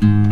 you